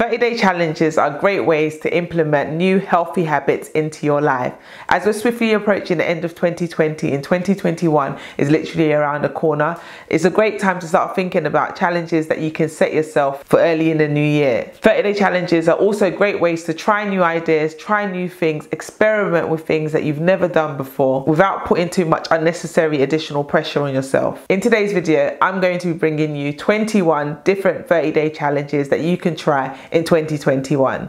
30 day challenges are great ways to implement new healthy habits into your life. As we're swiftly approaching the end of 2020 and 2021 is literally around the corner, it's a great time to start thinking about challenges that you can set yourself for early in the new year. 30 day challenges are also great ways to try new ideas, try new things, experiment with things that you've never done before without putting too much unnecessary additional pressure on yourself. In today's video, I'm going to be bringing you 21 different 30 day challenges that you can try in 2021.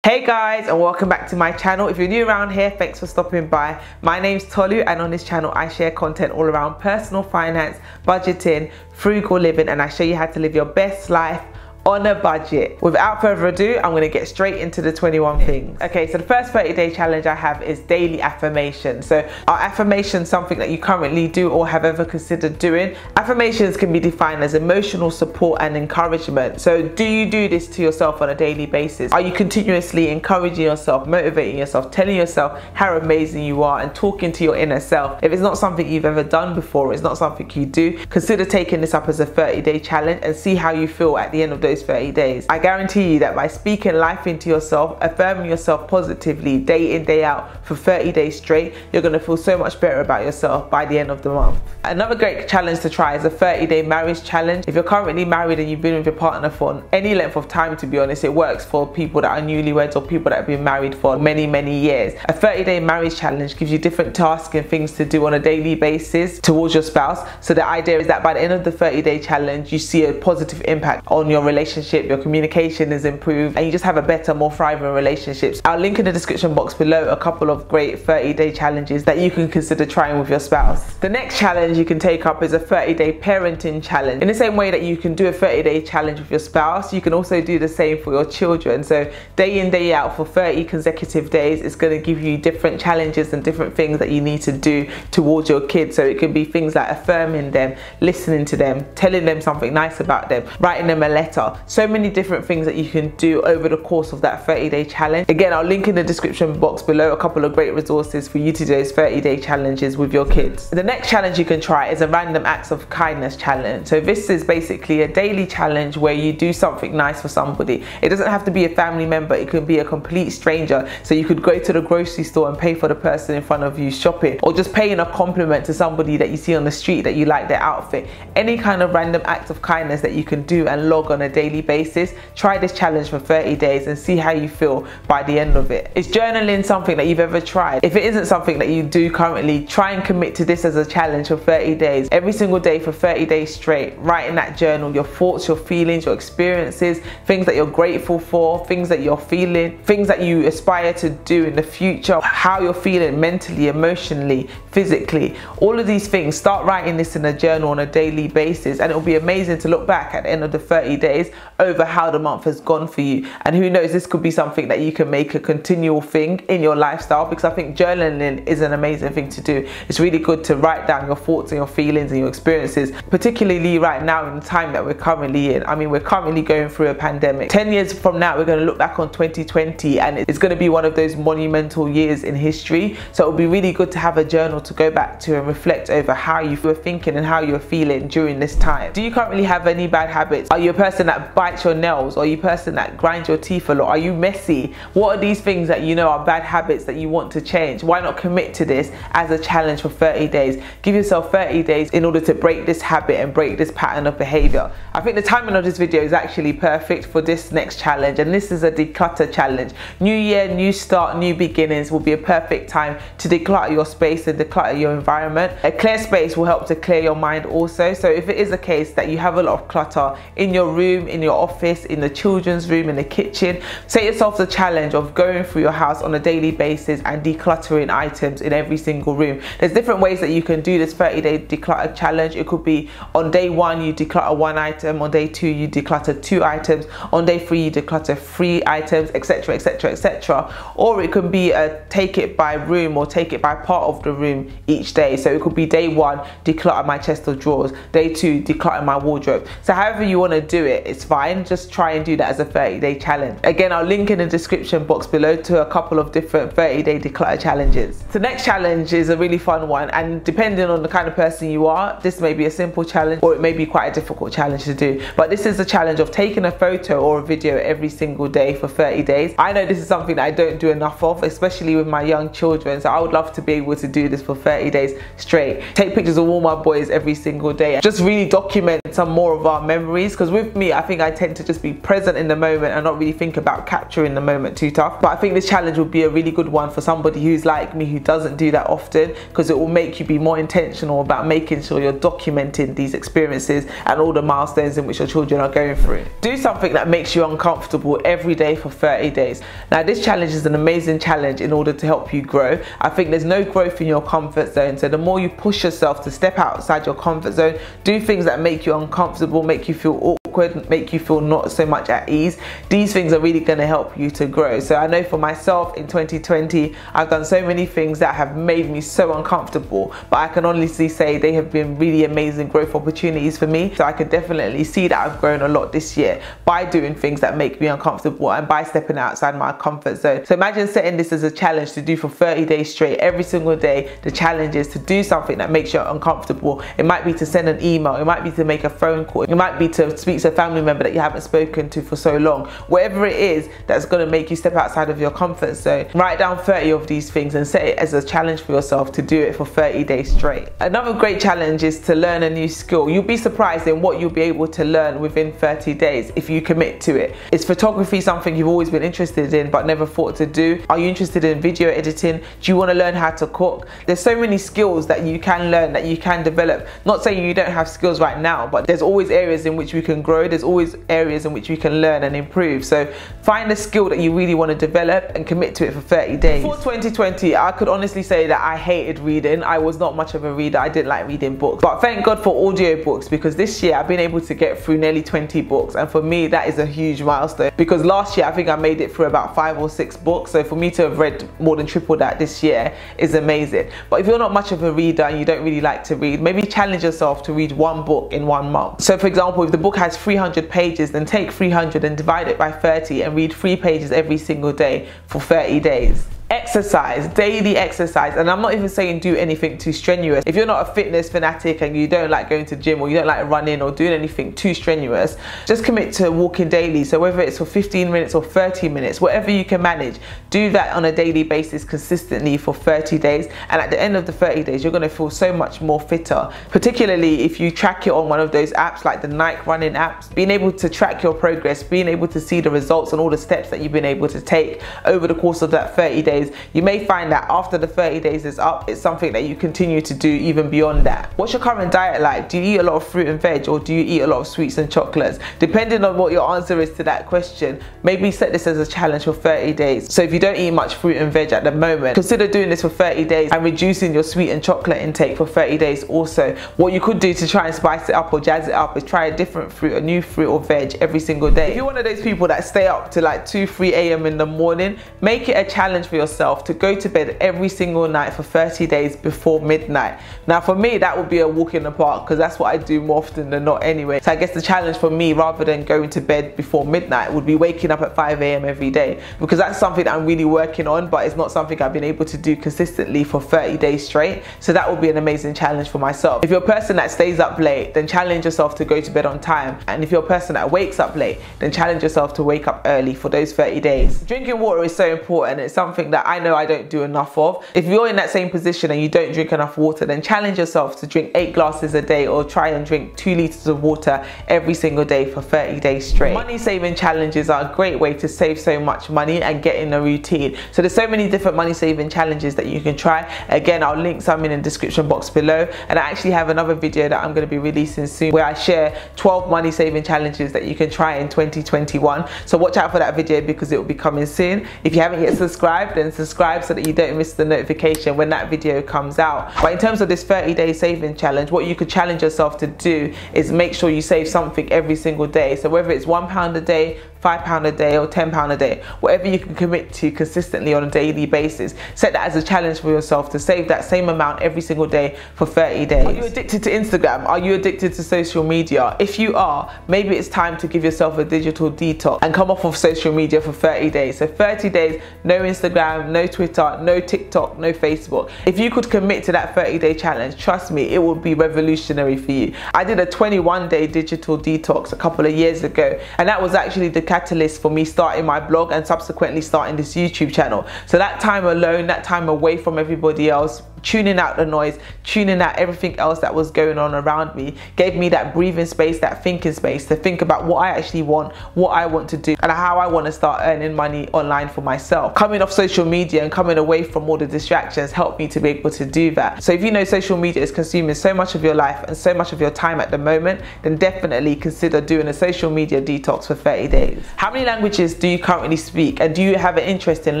Hey guys and welcome back to my channel. If you're new around here, thanks for stopping by. My name's Tolu and on this channel I share content all around personal finance, budgeting, frugal living and I show you how to live your best life on a budget. Without further ado, I'm gonna get straight into the 21 things. Okay, so the first 30 day challenge I have is daily affirmation. So are affirmations something that you currently do or have ever considered doing? Affirmations can be defined as emotional support and encouragement. So do you do this to yourself on a daily basis? Are you continuously encouraging yourself, motivating yourself, telling yourself how amazing you are and talking to your inner self? If it's not something you've ever done before, it's not something you do, consider taking this up as a 30 day challenge and see how you feel at the end of the those 30 days. I guarantee you that by speaking life into yourself, affirming yourself positively day in, day out for 30 days straight, you're gonna feel so much better about yourself by the end of the month. Another great challenge to try is a 30 day marriage challenge. If you're currently married and you've been with your partner for any length of time, to be honest, it works for people that are newlyweds or people that have been married for many, many years. A 30 day marriage challenge gives you different tasks and things to do on a daily basis towards your spouse. So the idea is that by the end of the 30 day challenge, you see a positive impact on your relationship relationship, your communication is improved, and you just have a better, more thriving relationships. I'll link in the description box below a couple of great 30 day challenges that you can consider trying with your spouse. The next challenge you can take up is a 30 day parenting challenge. In the same way that you can do a 30 day challenge with your spouse, you can also do the same for your children. So day in, day out for 30 consecutive days, it's going to give you different challenges and different things that you need to do towards your kids. So it could be things like affirming them, listening to them, telling them something nice about them, writing them a letter, so many different things that you can do over the course of that 30 day challenge. Again, I'll link in the description box below a couple of great resources for you to do those 30 day challenges with your kids. The next challenge you can try is a random acts of kindness challenge. So this is basically a daily challenge where you do something nice for somebody. It doesn't have to be a family member, it could be a complete stranger. So you could go to the grocery store and pay for the person in front of you shopping or just paying a compliment to somebody that you see on the street that you like their outfit. Any kind of random act of kindness that you can do and log on a daily daily basis. Try this challenge for 30 days and see how you feel by the end of it. Is journaling something that you've ever tried? If it isn't something that you do currently, try and commit to this as a challenge for 30 days. Every single day for 30 days straight, write in that journal your thoughts, your feelings, your experiences, things that you're grateful for, things that you're feeling, things that you aspire to do in the future, how you're feeling mentally, emotionally, physically. All of these things, start writing this in a journal on a daily basis and it'll be amazing to look back at the end of the 30 days over how the month has gone for you. And who knows, this could be something that you can make a continual thing in your lifestyle because I think journaling is an amazing thing to do. It's really good to write down your thoughts and your feelings and your experiences, particularly right now in the time that we're currently in. I mean, we're currently going through a pandemic. 10 years from now, we're going to look back on 2020 and it's going to be one of those monumental years in history. So it'll be really good to have a journal to go back to and reflect over how you were thinking and how you were feeling during this time. Do you currently have any bad habits? Are you a person that bites your nails? Are you a person that grinds your teeth a lot? Are you messy? What are these things that you know are bad habits that you want to change? Why not commit to this as a challenge for 30 days? Give yourself 30 days in order to break this habit and break this pattern of behavior. I think the timing of this video is actually perfect for this next challenge and this is a declutter challenge. New year, new start, new beginnings will be a perfect time to declutter your space and declutter your environment. A clear space will help to clear your mind also. So if it is a case that you have a lot of clutter in your room, in your office, in the children's room, in the kitchen. Set yourself the challenge of going through your house on a daily basis and decluttering items in every single room. There's different ways that you can do this 30 day declutter challenge. It could be on day one, you declutter one item, on day two, you declutter two items, on day three, you declutter three items, etc. etc. etc. Or it could be a take it by room or take it by part of the room each day. So it could be day one, declutter my chest of drawers, day two, declutter my wardrobe. So however you want to do it, it's it's fine. Just try and do that as a 30 day challenge. Again, I'll link in the description box below to a couple of different 30 day declutter challenges. The next challenge is a really fun one and depending on the kind of person you are, this may be a simple challenge or it may be quite a difficult challenge to do. But this is a challenge of taking a photo or a video every single day for 30 days. I know this is something that I don't do enough of, especially with my young children. So I would love to be able to do this for 30 days straight. Take pictures of all my boys every single day. Just really document some more of our memories because with me, I think I tend to just be present in the moment and not really think about capturing the moment too tough. But I think this challenge would be a really good one for somebody who's like me who doesn't do that often because it will make you be more intentional about making sure you're documenting these experiences and all the milestones in which your children are going through. Do something that makes you uncomfortable every day for 30 days. Now this challenge is an amazing challenge in order to help you grow. I think there's no growth in your comfort zone so the more you push yourself to step outside your comfort zone, do things that make you uncomfortable, make you feel awkward awkward, make you feel not so much at ease, these things are really going to help you to grow. So I know for myself in 2020, I've done so many things that have made me so uncomfortable, but I can honestly say they have been really amazing growth opportunities for me. So I can definitely see that I've grown a lot this year by doing things that make me uncomfortable and by stepping outside my comfort zone. So imagine setting this as a challenge to do for 30 days straight, every single day. The challenge is to do something that makes you uncomfortable. It might be to send an email, it might be to make a phone call, it might be to speak to a family member that you haven't spoken to for so long. Whatever it is that's going to make you step outside of your comfort zone, write down 30 of these things and set it as a challenge for yourself to do it for 30 days straight. Another great challenge is to learn a new skill. You'll be surprised in what you'll be able to learn within 30 days if you commit to it. Is photography something you've always been interested in but never thought to do? Are you interested in video editing? Do you want to learn how to cook? There's so many skills that you can learn, that you can develop. Not saying you don't have skills right now, but there's always areas in which we can grow grow, there's always areas in which we can learn and improve. So find a skill that you really want to develop and commit to it for 30 days. Before 2020, I could honestly say that I hated reading. I was not much of a reader. I didn't like reading books. But thank God for audiobooks because this year I've been able to get through nearly 20 books. And for me, that is a huge milestone because last year I think I made it through about five or six books. So for me to have read more than triple that this year is amazing. But if you're not much of a reader and you don't really like to read, maybe challenge yourself to read one book in one month. So for example, if the book has 300 pages, then take 300 and divide it by 30 and read three pages every single day for 30 days exercise daily exercise and i'm not even saying do anything too strenuous. If you're not a fitness fanatic and you don't like going to gym or you don't like running or doing anything too strenuous just commit to walking daily. So whether it's for 15 minutes or 30 minutes whatever you can manage do that on a daily basis consistently for 30 days. And at the end of the 30 days you're going to feel so much more fitter particularly if you track it on one of those apps like the Nike running apps. Being able to track your progress being able to see the results and all the steps that you've been able to take over the course of that 30 days you may find that after the 30 days is up, it's something that you continue to do even beyond that. What's your current diet like? Do you eat a lot of fruit and veg or do you eat a lot of sweets and chocolates? Depending on what your answer is to that question, maybe set this as a challenge for 30 days. So if you don't eat much fruit and veg at the moment, consider doing this for 30 days and reducing your sweet and chocolate intake for 30 days also. What you could do to try and spice it up or jazz it up is try a different fruit, a new fruit or veg every single day. If you're one of those people that stay up to like 2, 3 a.m. in the morning, make it a challenge for yourself yourself to go to bed every single night for 30 days before midnight. Now for me that would be a walk in the park because that's what I do more often than not anyway. So I guess the challenge for me rather than going to bed before midnight would be waking up at 5 a.m. every day because that's something I'm really working on but it's not something I've been able to do consistently for 30 days straight. So that would be an amazing challenge for myself. If you're a person that stays up late then challenge yourself to go to bed on time and if you're a person that wakes up late then challenge yourself to wake up early for those 30 days. Drinking water is so important. It's something that I know I don't do enough of. If you're in that same position and you don't drink enough water, then challenge yourself to drink eight glasses a day or try and drink two liters of water every single day for 30 days straight. Money saving challenges are a great way to save so much money and get in a routine. So there's so many different money saving challenges that you can try. Again, I'll link some in the description box below. And I actually have another video that I'm going to be releasing soon where I share 12 money saving challenges that you can try in 2021. So watch out for that video because it will be coming soon. If you haven't yet subscribed, subscribe so that you don't miss the notification when that video comes out. But in terms of this 30 day saving challenge, what you could challenge yourself to do is make sure you save something every single day. So whether it's one pound a day, £5 a day or £10 a day, whatever you can commit to consistently on a daily basis. Set that as a challenge for yourself to save that same amount every single day for 30 days. Are you addicted to Instagram? Are you addicted to social media? If you are, maybe it's time to give yourself a digital detox and come off of social media for 30 days. So 30 days, no Instagram, no Twitter, no TikTok, no Facebook. If you could commit to that 30 day challenge, trust me, it would be revolutionary for you. I did a 21 day digital detox a couple of years ago, and that was actually the catalyst for me starting my blog and subsequently starting this YouTube channel. So that time alone, that time away from everybody else, tuning out the noise, tuning out everything else that was going on around me, gave me that breathing space, that thinking space to think about what I actually want, what I want to do, and how I want to start earning money online for myself. Coming off social media and coming away from all the distractions helped me to be able to do that. So if you know social media is consuming so much of your life and so much of your time at the moment, then definitely consider doing a social media detox for 30 days. How many languages do you currently speak and do you have an interest in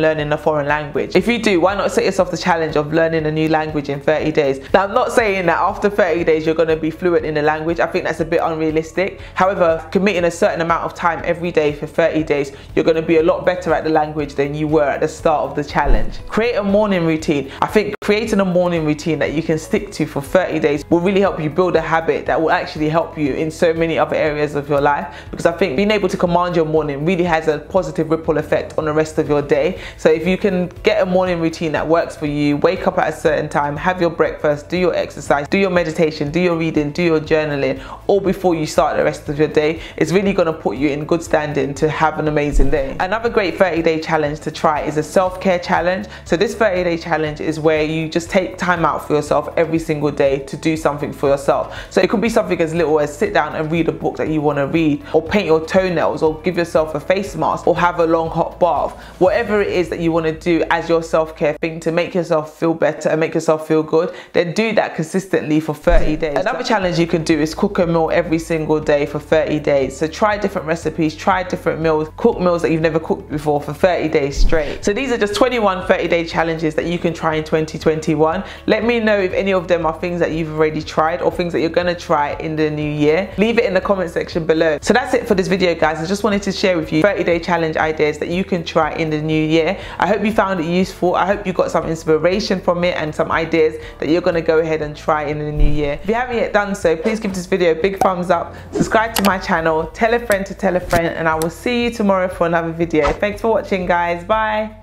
learning a foreign language? If you do, why not set yourself the challenge of learning a new language in 30 days. Now, I'm not saying that after 30 days you're going to be fluent in the language. I think that's a bit unrealistic. However, committing a certain amount of time every day for 30 days, you're going to be a lot better at the language than you were at the start of the challenge. Create a morning routine. I think creating a morning routine that you can stick to for 30 days will really help you build a habit that will actually help you in so many other areas of your life because I think being able to command your morning really has a positive ripple effect on the rest of your day. So if you can get a morning routine that works for you, wake up at a certain time, have your breakfast, do your exercise, do your meditation, do your reading, do your journaling, all before you start the rest of your day, it's really going to put you in good standing to have an amazing day. Another great 30 day challenge to try is a self care challenge. So, this 30 day challenge is where you just take time out for yourself every single day to do something for yourself. So, it could be something as little as sit down and read a book that you want to read, or paint your toenails, or give yourself a face mask, or have a long hot bath. Whatever it is that you want to do as your self care thing to make yourself feel better and make yourself feel good, then do that consistently for 30 days. Another challenge you can do is cook a meal every single day for 30 days. So try different recipes, try different meals, cook meals that you've never cooked before for 30 days straight. So these are just 21 30 day challenges that you can try in 2021. Let me know if any of them are things that you've already tried or things that you're gonna try in the new year. Leave it in the comment section below. So that's it for this video guys. I just wanted to share with you 30 day challenge ideas that you can try in the new year. I hope you found it useful. I hope you got some inspiration from it and some ideas that you're going to go ahead and try in the new year. If you haven't yet done so, please give this video a big thumbs up, subscribe to my channel, tell a friend to tell a friend, and I will see you tomorrow for another video. Thanks for watching guys, bye.